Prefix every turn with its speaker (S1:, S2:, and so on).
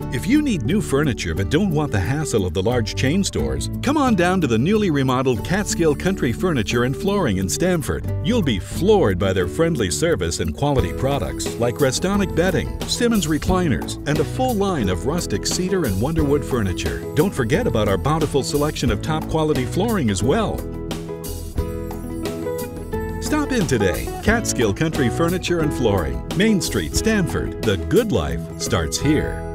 S1: If you need new furniture but don't want the hassle of the large chain stores, come on down to the newly remodeled Catskill Country Furniture and Flooring in Stamford. You'll be floored by their friendly service and quality products like Restonic bedding, Simmons recliners, and a full line of rustic cedar and Wonderwood furniture. Don't forget about our bountiful selection of top quality flooring as well. Stop in today. Catskill Country Furniture and Flooring, Main Street, Stamford. The good life starts here.